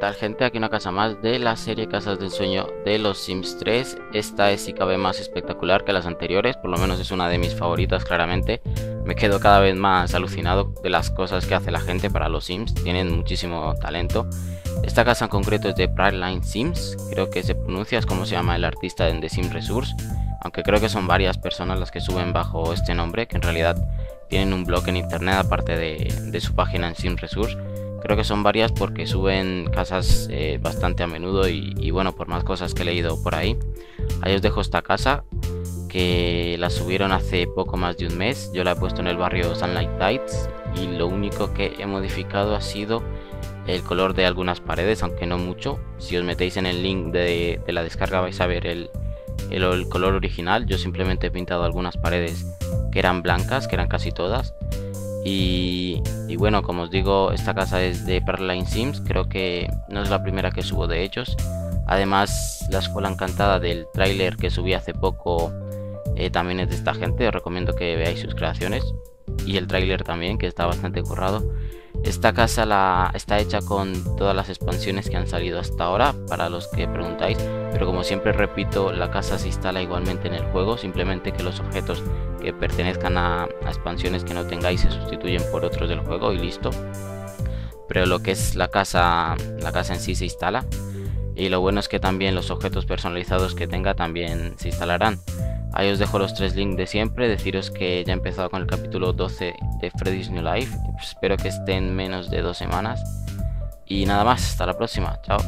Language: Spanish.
tal gente? Aquí una casa más de la serie Casas del Sueño de los Sims 3 Esta es si cabe más espectacular que las anteriores, por lo menos es una de mis favoritas claramente. Me quedo cada vez más alucinado de las cosas que hace la gente para los Sims, tienen muchísimo talento. Esta casa en concreto es de Line Sims, creo que se pronuncia, es como se llama el artista en The Sim Resource. Aunque creo que son varias personas las que suben bajo este nombre, que en realidad tienen un blog en internet aparte de, de su página en Sim Resource Creo que son varias porque suben casas eh, bastante a menudo y, bueno, por más cosas que he leído por ahí. Ahí os dejo esta casa que la subieron hace poco más de un mes. Yo la he puesto en el barrio Sunlight Tides y lo único que he modificado ha sido el color de algunas paredes, aunque no mucho. Si os metéis en el link de, la descarga vais a ver el, el color original. Yo simplemente he pintado algunas paredes que eran blancas, que eran casi todas y, bueno, como os digo, esta casa es de Perline Sims, creo que no es la primera que subo de ellos. Además, la escuela encantada del tráiler que subí hace poco eh, también es de esta gente, os recomiendo que veáis sus creaciones. Y el tráiler también, que está bastante currado. Esta casa la, está hecha con todas las expansiones que han salido hasta ahora, para los que preguntáis, pero como siempre repito, la casa se instala igualmente en el juego, simplemente que los objetos que pertenezcan a, expansiones que no tengáis se sustituyen por otros del juego y listo. Pero lo que es la casa, la casa en sí se instala. Y lo bueno es que también los objetos personalizados que tenga también se instalarán. Ahí os dejo los tres links de siempre, deciros que ya he empezado con el capítulo 12 de Freddy's New Life, espero que estén menos de dos semanas. Y nada más, hasta la próxima, chao.